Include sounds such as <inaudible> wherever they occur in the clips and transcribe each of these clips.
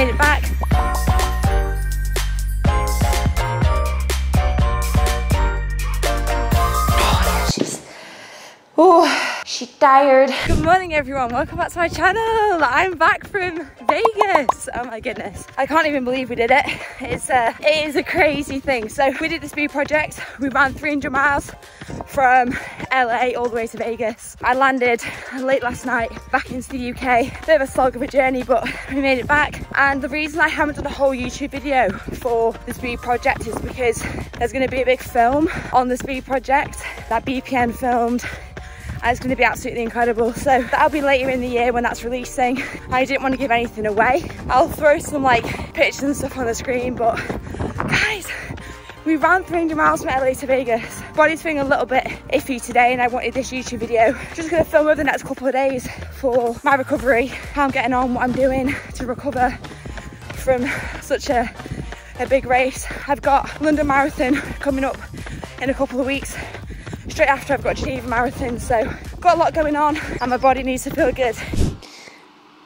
made it back. Oh, she tired. Good morning everyone, welcome back to my channel. I'm back from Vegas. Oh my goodness. I can't even believe we did it. It's a, it is a crazy thing. So we did the speed project. We ran 300 miles from LA all the way to Vegas. I landed late last night back into the UK. Bit of a slog of a journey, but we made it back. And the reason I haven't done a whole YouTube video for the speed project is because there's gonna be a big film on the speed project that BPN filmed and it's going to be absolutely incredible. So that'll be later in the year when that's releasing. I didn't want to give anything away. I'll throw some like pictures and stuff on the screen, but guys, we ran 300 miles from LA to Vegas. Body's feeling a little bit iffy today and I wanted this YouTube video. Just gonna film over the next couple of days for my recovery, how I'm getting on, what I'm doing to recover from such a, a big race. I've got London Marathon coming up in a couple of weeks straight after I've got Geneva Marathon. So got a lot going on and my body needs to feel good.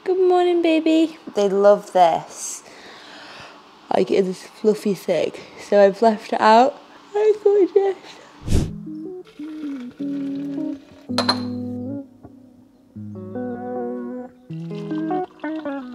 Good morning, baby. They love this. I get this fluffy thing. So I've left it out. Gorgeous.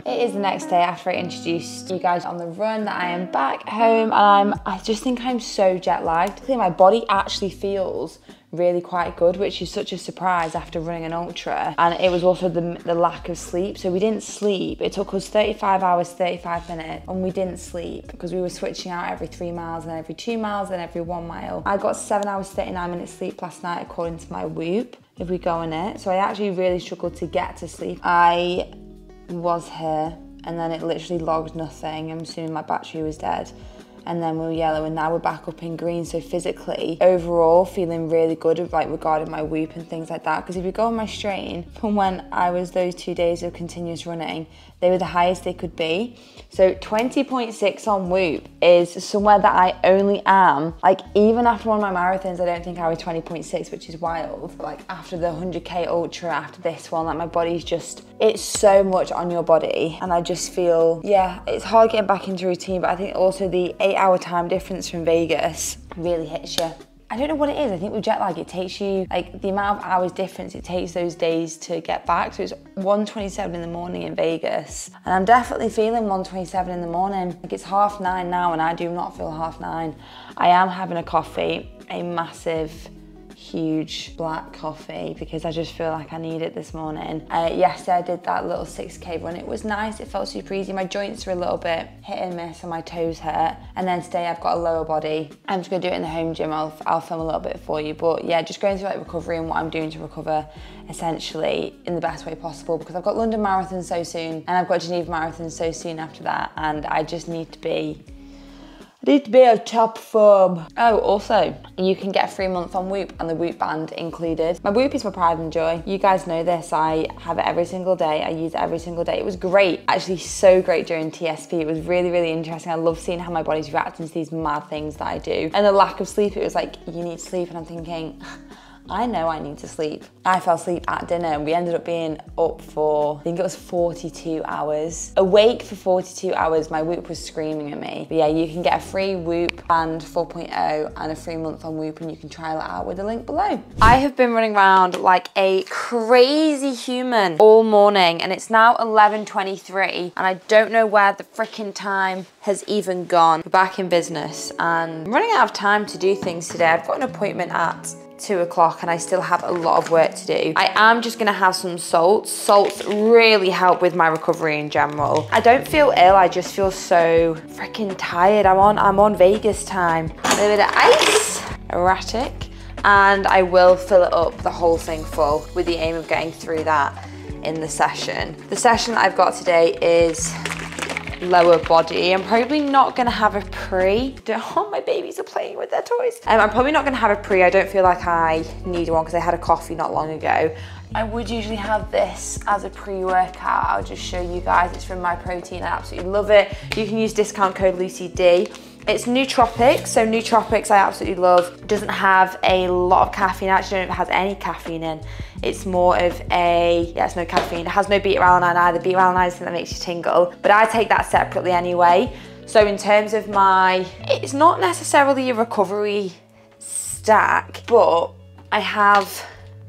It is the next day after I introduced you guys on the run that I am back home and I'm I just think I'm so jet lagged. My body actually feels really quite good, which is such a surprise after running an ultra. And it was also the, the lack of sleep. So we didn't sleep. It took us 35 hours, 35 minutes, and we didn't sleep because we were switching out every three miles and every two miles and every one mile. I got seven hours, 39 minutes sleep last night according to my Whoop if we go on it. So I actually really struggled to get to sleep. I was here and then it literally logged nothing. I'm assuming my battery was dead and then we were yellow and now we're back up in green. So physically overall feeling really good like regarding my whoop and things like that. Because if you go on my strain <laughs> from when I was those two days of continuous running they were the highest they could be so 20.6 on whoop is somewhere that I only am like even after one of my marathons I don't think I was 20.6 which is wild like after the 100k ultra after this one like my body's just it's so much on your body and I just feel yeah it's hard getting back into routine but I think also the eight hour time difference from Vegas really hits you. I don't know what it is. I think with jet lag, it takes you like the amount of hours difference it takes those days to get back. So it's 1:27 in the morning in Vegas, and I'm definitely feeling 1:27 in the morning. Like it's half nine now, and I do not feel half nine. I am having a coffee, a massive huge black coffee because I just feel like I need it this morning. Uh, yesterday I did that little 6k run. It was nice, it felt super easy. My joints are a little bit hit and miss and my toes hurt. And then today I've got a lower body. I'm just gonna do it in the home gym. I'll, I'll film a little bit for you. But yeah, just going through like recovery and what I'm doing to recover essentially in the best way possible because I've got London Marathon so soon and I've got Geneva Marathon so soon after that and I just need to be need be a top form. Oh, also, you can get a free month on Whoop and the Whoop band included. My Whoop is my pride and joy. You guys know this. I have it every single day. I use it every single day. It was great, actually so great during TSP. It was really, really interesting. I love seeing how my body's reacting to these mad things that I do. And the lack of sleep, it was like, you need sleep. And I'm thinking, I know I need to sleep. I fell asleep at dinner and we ended up being up for, I think it was 42 hours. Awake for 42 hours, my Whoop was screaming at me. But yeah, you can get a free Whoop Band 4.0 and a free month on Whoop and you can trial it out with the link below. I have been running around like a crazy human all morning and it's now 11.23 and I don't know where the freaking time has even gone. We're back in business and I'm running out of time to do things today. I've got an appointment at two o'clock and I still have a lot of work to do. I am just gonna have some salts. Salts really help with my recovery in general. I don't feel ill, I just feel so freaking tired. I'm on, I'm on Vegas time. A little bit of ice, erratic, and I will fill it up the whole thing full with the aim of getting through that in the session. The session I've got today is lower body. I'm probably not gonna have a pre. Oh, my babies are playing with their toys. Um, I'm probably not gonna have a pre. I don't feel like I need one because I had a coffee not long ago. I would usually have this as a pre-workout. I'll just show you guys. It's from Myprotein. I absolutely love it. You can use discount code LucyD It's nootropics, so nootropics I absolutely love. Doesn't have a lot of caffeine, actually don't it has any caffeine in. It's more of a, yeah, it's no caffeine. It has no beta-alanine either. Beta-alanine is something that makes you tingle, but I take that separately anyway. So in terms of my, it's not necessarily a recovery stack, but I have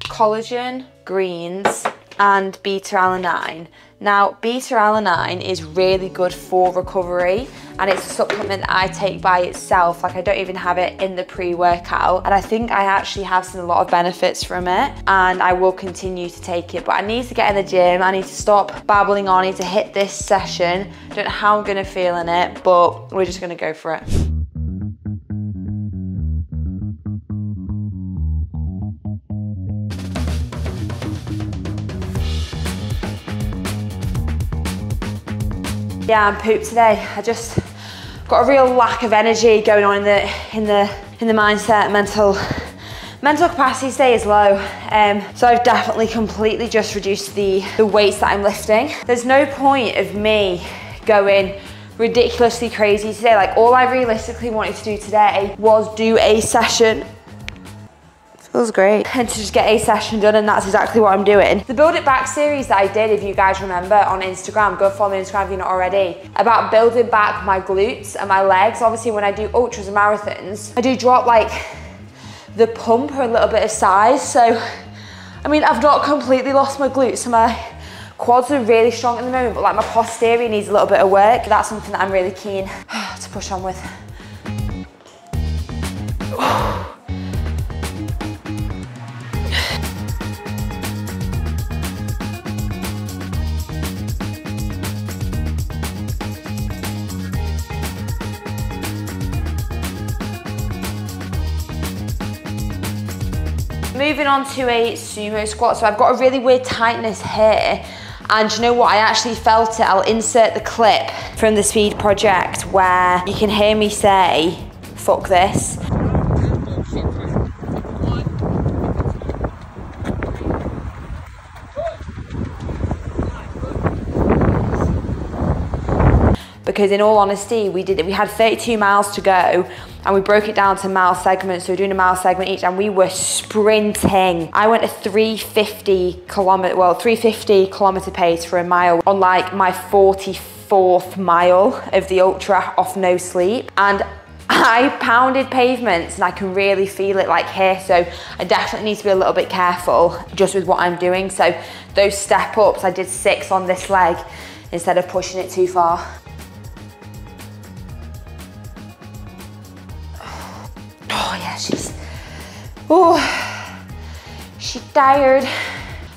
collagen, greens, and beta-alanine. Now, beta-alanine is really good for recovery and it's a supplement I take by itself. Like I don't even have it in the pre-workout. And I think I actually have seen a lot of benefits from it and I will continue to take it. But I need to get in the gym. I need to stop babbling on. I need to hit this session. I Don't know how I'm gonna feel in it, but we're just gonna go for it. Yeah, I'm pooped today. I just got a real lack of energy going on in the in the in the mindset, mental mental capacity today is low. Um, so I've definitely completely just reduced the, the weights that I'm lifting. There's no point of me going ridiculously crazy today. Like all I realistically wanted to do today was do a session It feels great. And <laughs> to just get a session done and that's exactly what I'm doing. The Build It Back series that I did, if you guys remember on Instagram, go follow me on Instagram if you're not already, about building back my glutes and my legs. Obviously when I do ultras and marathons, I do drop like the pump or a little bit of size. So, I mean, I've not completely lost my glutes. So my quads are really strong at the moment, but like my posterior needs a little bit of work. That's something that I'm really keen <sighs> to push on with. On to a sumo squat. So I've got a really weird tightness here. And you know what, I actually felt it. I'll insert the clip from the speed project where you can hear me say, fuck this. Because in all honesty, we did it we had 32 miles to go and we broke it down to mile segments. So we are doing a mile segment each and we were sprinting. I went a 350 kilometer, well, 350 kilometer pace for a mile on like my 44th mile of the ultra off no sleep. And <laughs> I pounded pavements and I can really feel it like here. So I definitely need to be a little bit careful just with what I'm doing. So those step ups, I did six on this leg instead of pushing it too far. Oh, she's tired.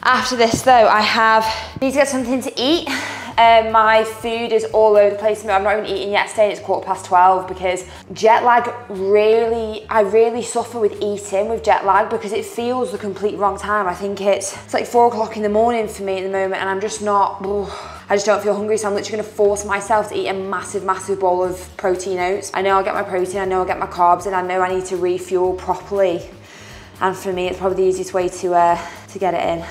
After this though, I have, need to get something to eat. Um, my food is all over the place. I'm not even eating yet today. It's quarter past 12 because jet lag really, I really suffer with eating with jet lag because it feels the complete wrong time. I think it's, it's like four o'clock in the morning for me at the moment and I'm just not, I just don't feel hungry. So I'm literally gonna force myself to eat a massive, massive bowl of protein oats. I know I'll get my protein, I know I'll get my carbs and I know I need to refuel properly. And for me, it's probably the easiest way to, uh, to get it in.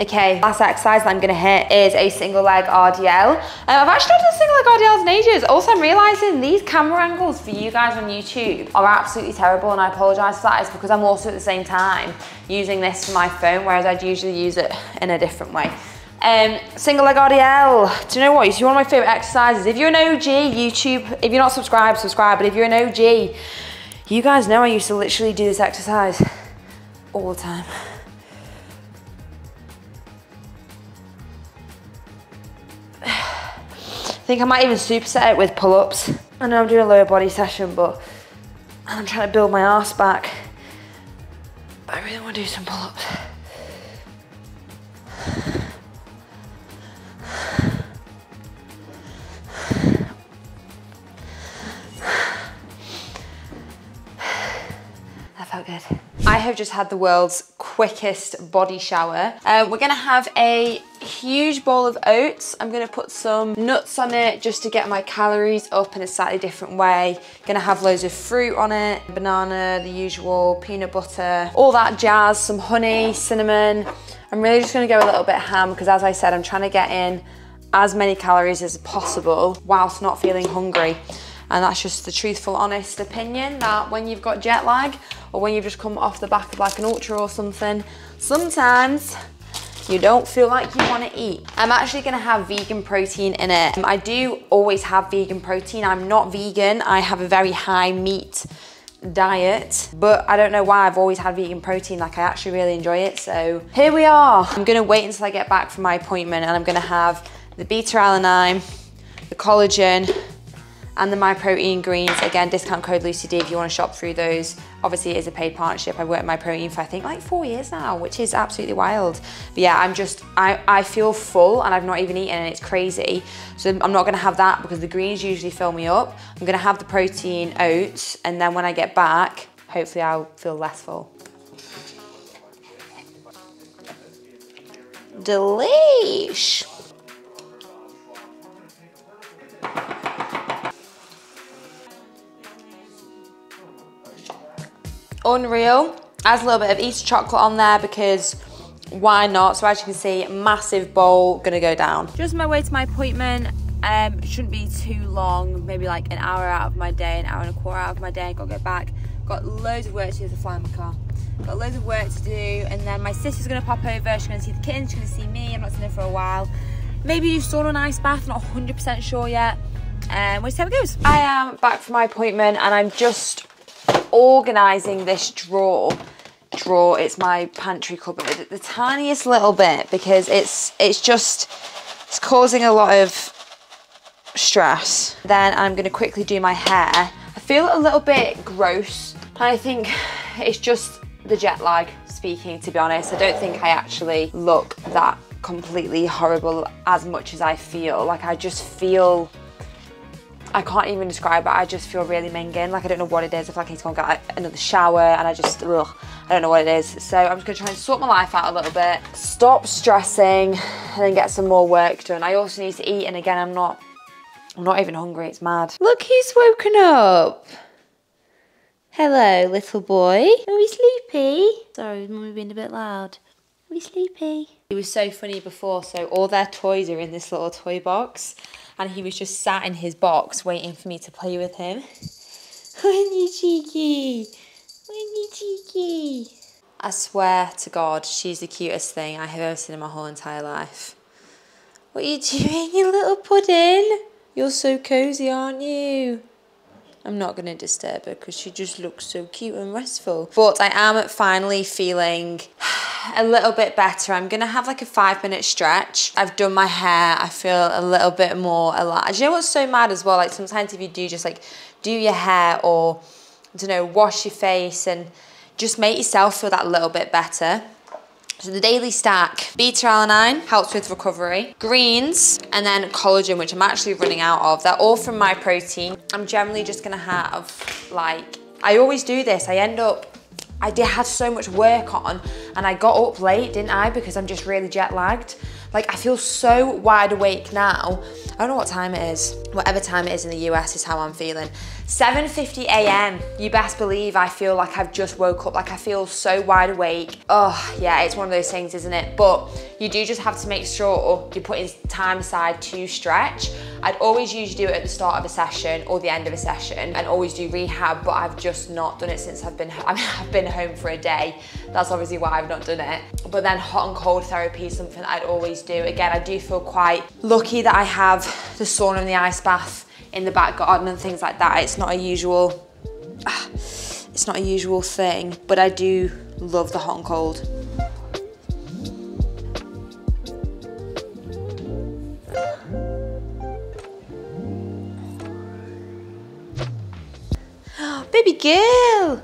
Okay, last exercise that I'm gonna hit is a single leg RDL. Um, I've actually not done single leg RDLs in ages. Also, I'm realizing these camera angles for you guys on YouTube are absolutely terrible and I apologize for that. It's because I'm also at the same time using this for my phone, whereas I'd usually use it in a different way. Um, single leg RDL. Do you know what? It's one of my favorite exercises. If you're an OG YouTube, if you're not subscribed, subscribe. But if you're an OG, you guys know I used to literally do this exercise all the time. <sighs> I think I might even superset it with pull-ups. I know I'm doing a lower body session, but I'm trying to build my ass back. But I really want to do some pull-ups. <sighs> That felt good. I have just had the world's quickest body shower. Uh, we're gonna have a huge bowl of oats. I'm gonna put some nuts on it just to get my calories up in a slightly different way. Gonna have loads of fruit on it, banana, the usual, peanut butter, all that jazz, some honey, cinnamon. I'm really just gonna go a little bit ham because as I said, I'm trying to get in as many calories as possible whilst not feeling hungry. And that's just the truthful, honest opinion that when you've got jet lag or when you've just come off the back of like an ultra or something, sometimes you don't feel like you want to eat. I'm actually going to have vegan protein in it. Um, I do always have vegan protein. I'm not vegan. I have a very high meat diet, but I don't know why I've always had vegan protein. Like I actually really enjoy it. So here we are. I'm going to wait until I get back from my appointment and I'm going to have the beta alanine, the collagen, and the Myprotein greens. Again, discount code LucyD if you want to shop through those. Obviously, it is a paid partnership. I've worked Myprotein for I think like four years now, which is absolutely wild. But yeah, I'm just, I, I feel full and I've not even eaten and it's crazy. So I'm not gonna have that because the greens usually fill me up. I'm gonna have the protein oats and then when I get back, hopefully I'll feel less full. Delish. Unreal. Adds a little bit of Easter chocolate on there because why not? So as you can see, massive bowl gonna go down. Just my way to my appointment. Um, shouldn't be too long, maybe like an hour out of my day, an hour and a quarter out of my day. Got to get back. Got loads of work to do to fly in my car. Got loads of work to do, and then my sister's gonna pop over. She's gonna see the kittens. She's gonna see me. I'm not seen her for a while. Maybe do sauna and ice bath. Not 100% sure yet. Um, we'll see how it goes. I am back from my appointment, and I'm just organising this drawer drawer it's my pantry cupboard the tiniest little bit because it's it's just it's causing a lot of stress. Then I'm going to quickly do my hair. I feel a little bit gross. I think it's just the jet lag speaking to be honest. I don't think I actually look that completely horrible as much as I feel. Like I just feel I can't even describe it. I just feel really minging. Like I don't know what it is. I feel like I need to go and get another shower and I just, ugh, I don't know what it is. So I'm just gonna try and sort my life out a little bit, stop stressing and then get some more work done. I also need to eat and again, I'm not, I'm not even hungry. It's mad. Look he's woken up. Hello, little boy. Are we sleepy? Sorry, mummy being a bit loud. Are we sleepy? It was so funny before. So all their toys are in this little toy box and he was just sat in his box waiting for me to play with him. When you cheeky, when you cheeky. I swear to God, she's the cutest thing I have ever seen in my whole entire life. What are you doing, you little pudding? You're so cozy, aren't you? I'm not going to disturb her because she just looks so cute and restful. But I am finally feeling a little bit better. I'm gonna have like a five minute stretch. I've done my hair. I feel a little bit more alive. You know what's so mad as well? Like sometimes if you do just like do your hair or I don't know, wash your face and just make yourself feel that little bit better. So the daily stack, beta alanine helps with recovery, greens, and then collagen, which I'm actually running out of. They're all from Myprotein. I'm generally just gonna have like, I always do this. I end up I did had so much work on and I got up late, didn't I? Because I'm just really jet lagged. Like I feel so wide awake now. I don't know what time it is. Whatever time it is in the US is how I'm feeling. 7.50 a.m. You best believe I feel like I've just woke up. Like I feel so wide awake. Oh yeah, it's one of those things, isn't it? But you do just have to make sure you're putting time aside to stretch. I'd always usually do it at the start of a session or the end of a session and always do rehab, but I've just not done it since I've been, <laughs> I mean, I've been home for a day. That's obviously why I've not done it. But then hot and cold therapy is something I'd always do. Again, I do feel quite lucky that I have the sauna and the ice bath in the back garden and things like that. It's not a usual, <sighs> it's not a usual thing, but I do love the hot and cold. Girl,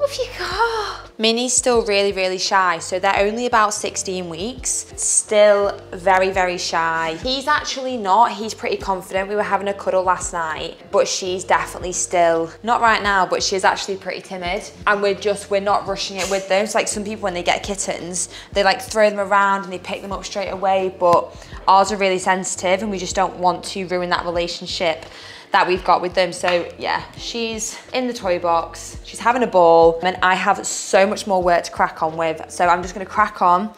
off you go. Minnie's still really, really shy. So they're only about 16 weeks. Still very, very shy. He's actually not. He's pretty confident. We were having a cuddle last night, but she's definitely still, not right now, but she's actually pretty timid. And we're just, we're not rushing it with them. It's like some people when they get kittens, they like throw them around and they pick them up straight away. But ours are really sensitive and we just don't want to ruin that relationship that we've got with them. So yeah, she's in the toy box, she's having a ball, and I have so much more work to crack on with. So I'm just gonna crack on.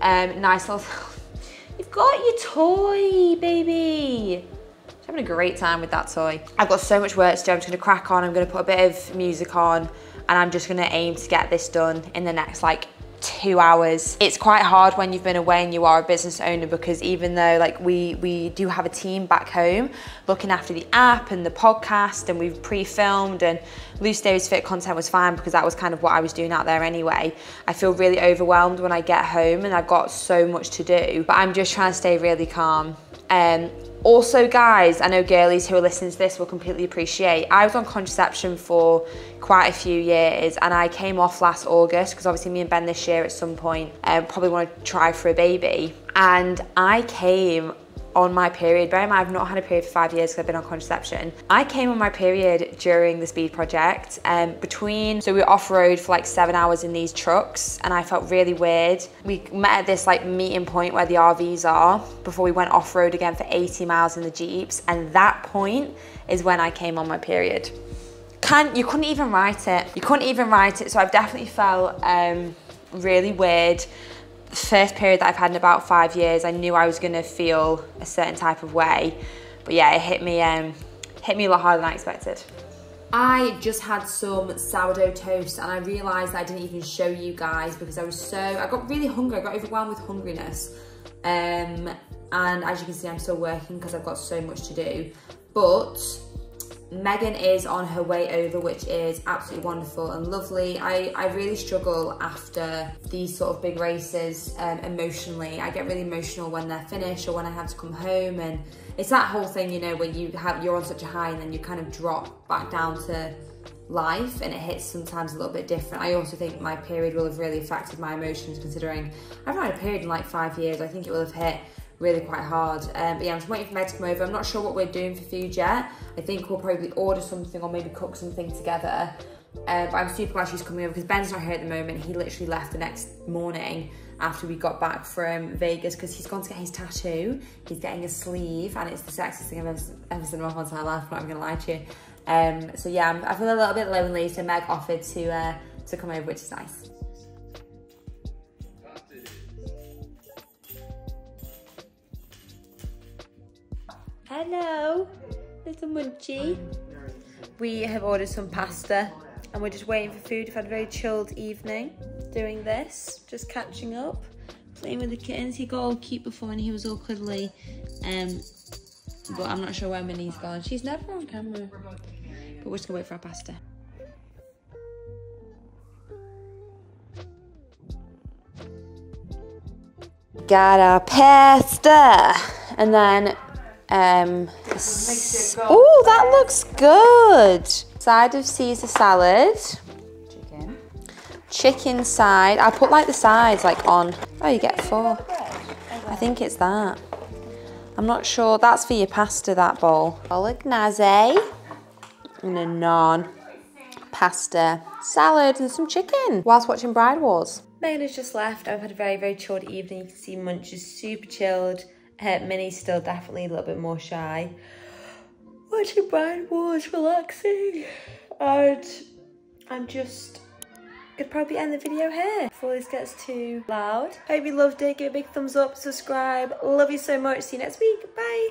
Um, nice little, <laughs> you've got your toy, baby. She's having a great time with that toy. I've got so much work to do. I'm just gonna crack on. I'm gonna put a bit of music on and I'm just gonna aim to get this done in the next like two hours. It's quite hard when you've been away and you are a business owner because even though like we we do have a team back home looking after the app and the podcast and we've pre-filmed and Lucy Davis Fit content was fine because that was kind of what I was doing out there anyway. I feel really overwhelmed when I get home and I've got so much to do, but I'm just trying to stay really calm. Um, also, guys, I know girlies who are listening to this will completely appreciate. I was on contraception for quite a few years and I came off last August because obviously me and Ben this year at some point um, probably want to try for a baby. And I came on my period. Bear in mind, I've not had a period for five years because I've been on contraception. I came on my period during the speed project um, between, so we were off-road for like seven hours in these trucks and I felt really weird. We met at this like meeting point where the RVs are before we went off-road again for 80 miles in the Jeeps. And that point is when I came on my period. Can, you couldn't even write it. You couldn't even write it. So I've definitely felt um, really weird first period that I've had in about five years, I knew I was gonna feel a certain type of way. But yeah, it hit me, um, hit me a lot harder than I expected. I just had some sourdough toast and I realised I didn't even show you guys because I was so, I got really hungry, I got overwhelmed with hungriness. Um, and as you can see, I'm still working because I've got so much to do. But Megan is on her way over, which is absolutely wonderful and lovely. I, I really struggle after these sort of big races um, emotionally. I get really emotional when they're finished or when I have to come home. And it's that whole thing, you know, where you have, you're on such a high and then you kind of drop back down to life and it hits sometimes a little bit different. I also think my period will have really affected my emotions considering I've not had a period in like five years. I think it will have hit really quite hard. Um, but yeah, I'm just waiting for Meg to come over. I'm not sure what we're doing for food yet. I think we'll probably order something or maybe cook something together. Uh, but I'm super glad she's coming over because Ben's not here at the moment. He literally left the next morning after we got back from Vegas because he's gone to get his tattoo. He's getting a sleeve and it's the sexiest thing I've ever, ever seen in my whole entire life, but I'm not gonna lie to you. Um, so yeah, I'm, I feel a little bit lonely, so Meg offered to, uh, to come over, which is nice. Hello, little munchie. We have ordered some pasta and we're just waiting for food. We've had a very chilled evening doing this, just catching up, playing with the kittens. He got all cute before and he was all cuddly. Um, but I'm not sure where Minnie's gone. She's never on camera. But we're just gonna wait for our pasta. Got our pasta. And then um, oh, that looks good. Side of Caesar salad. Chicken. Chicken side. I put like the sides like on. Oh, you get four. I think it's that. I'm not sure. That's for your pasta, that bowl. Bolognese. And a naan. Pasta. Salad and some chicken. Whilst watching Bride Wars. Megan has just left. I've had a very, very chilled evening. You can see Munch is super chilled. Uh, Minnie's still definitely a little bit more shy. Watching Bride Wars, relaxing. And I'm just gonna probably end the video here before this gets too loud. Hope you loved it. Give it a big thumbs up, subscribe. Love you so much. See you next week. Bye.